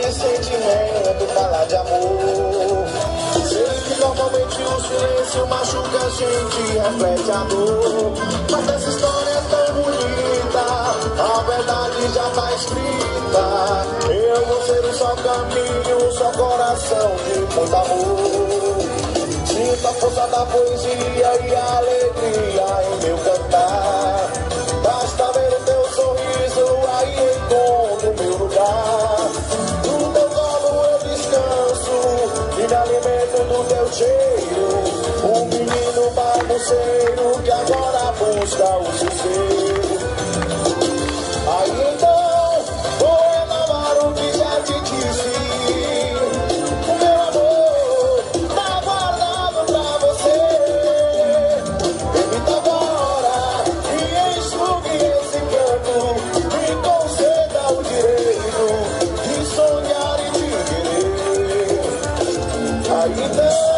de sentimento, falar de amor. Sei que normalmente o silêncio machuca a gente, reflete a dor. Mas essa história é tão bonita, a verdade já tá escrita. Eu vou ser um só caminho, um só coração de muito amor. Sinta a força da poesia e a alegria alimento do teu cheiro. Um menino bagunceiro que agora busca o sossego. Caída.